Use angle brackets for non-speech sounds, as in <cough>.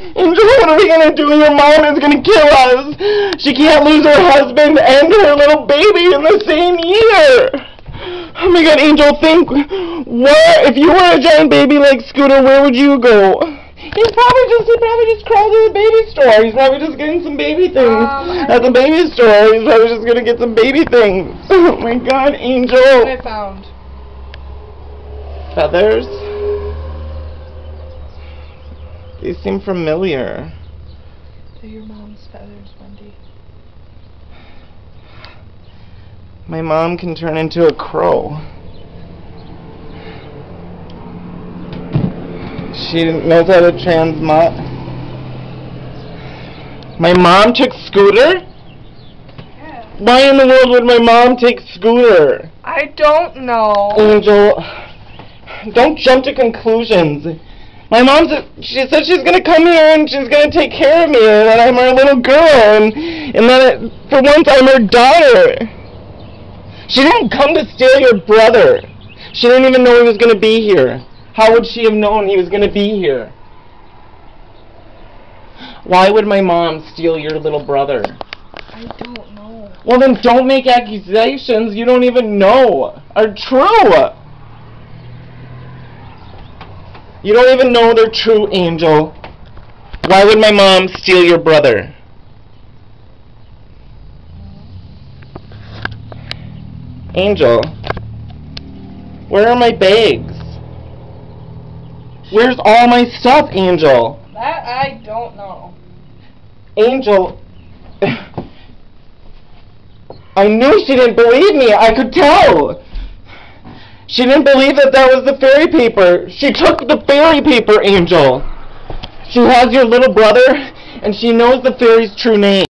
Angel, what are we gonna do? Your mom is gonna kill us. She can't lose her husband and her little baby in the same year. Oh my god, Angel, think, where, if you were a giant baby like Scooter, where would you go? He's probably just, he probably just crawled to the baby store. He's probably just getting some baby things Um, at the baby store. He's probably just gonna get some baby things. <laughs> Oh my god, Angel. What. I found. Feathers? They seem familiar. They're your mom's feathers, Wendy. My mom can turn into a crow. She knows how to transmut. My mom took Scooter? Yeah. Why in the world would my mom take Scooter? I don't know. Angel, don't jump to conclusions. My mom said she said she's gonna come here and she's gonna take care of me, and that I'm her little girl, and and that it, for once I'm her daughter. She didn't come to steal your brother. She didn't even know he was gonna be here. How would she have known he was gonna be here? Why would my mom steal your little brother? I don't know. Well, then don't make accusations you don't even know are true. You don't even know they're true, Angel. Why would my mom steal your brother? Angel, where are my bags? Where's all my stuff, Angel? That I don't know. Angel, <sighs> I knew she didn't believe me. I could tell. She didn't believe that that was the fairy paper. She took the fairy paper, Angel. She has your little brother, and she knows the fairy's true name.